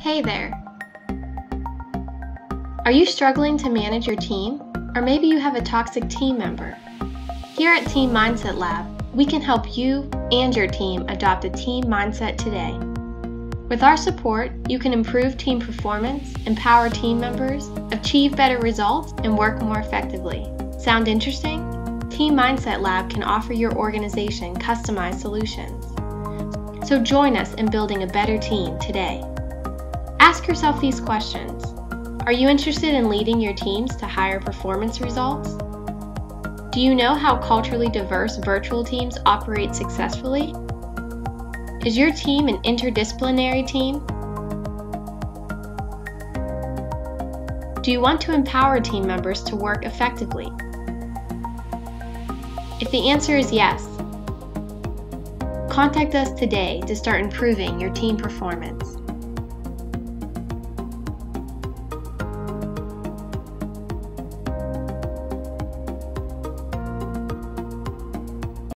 Hey there! Are you struggling to manage your team? Or maybe you have a toxic team member? Here at Team Mindset Lab, we can help you and your team adopt a team mindset today. With our support, you can improve team performance, empower team members, achieve better results, and work more effectively. Sound interesting? Team Mindset Lab can offer your organization customized solutions. So join us in building a better team today. Ask yourself these questions. Are you interested in leading your teams to higher performance results? Do you know how culturally diverse virtual teams operate successfully? Is your team an interdisciplinary team? Do you want to empower team members to work effectively? If the answer is yes, contact us today to start improving your team performance.